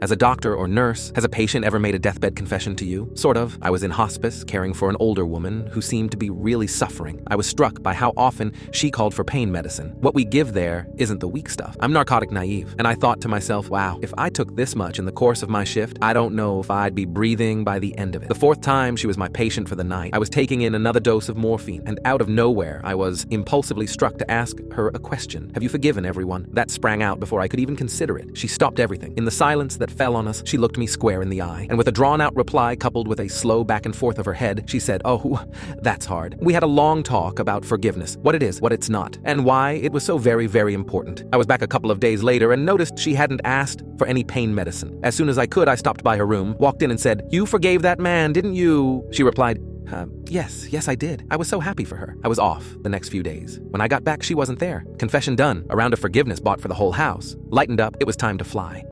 As a doctor or nurse, has a patient ever made a deathbed confession to you? Sort of. I was in hospice, caring for an older woman who seemed to be really suffering. I was struck by how often she called for pain medicine. What we give there isn't the weak stuff. I'm narcotic naive, and I thought to myself, wow, if I took this much in the course of my shift, I don't know if I'd be breathing by the end of it. The fourth time she was my patient for the night, I was taking in another dose of morphine, and out of nowhere, I was impulsively struck to ask her a question Have you forgiven everyone? That sprang out before I could even consider it. She stopped everything. In the silence that fell on us, she looked me square in the eye, and with a drawn out reply coupled with a slow back and forth of her head, she said, Oh, that's hard. We had a long talk about forgiveness, what it is, what it's not, and why it was so very, very important. I was back a couple of days later and noticed she hadn't asked for any pain medicine. As soon as I could, I stopped by her room, walked in, and said, You forgave that man, didn't you? She replied, uh, yes, yes, I did. I was so happy for her. I was off the next few days. When I got back, she wasn't there. Confession done. A round of forgiveness bought for the whole house. Lightened up, it was time to fly.